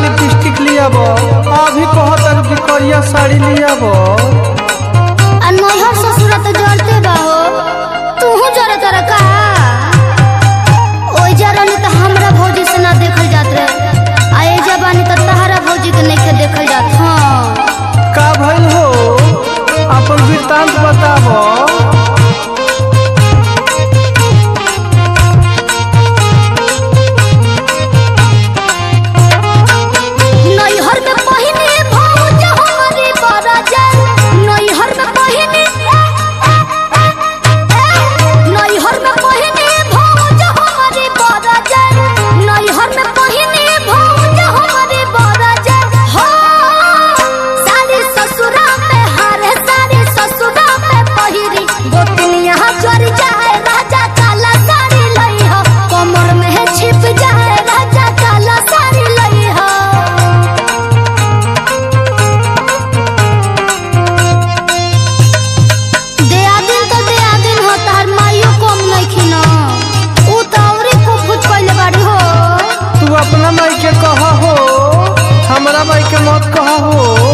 Lipstick लिया बो अभी कहतन कि करिया साड़ी लिया बो जरते बा हो जरे त हमरा भौजी से ना देखल जात रे आ ए त तहरा भौजी के नहीं देखल जात हाँ। का भइल हो? अपन वृतांत बताबो। मत कहो।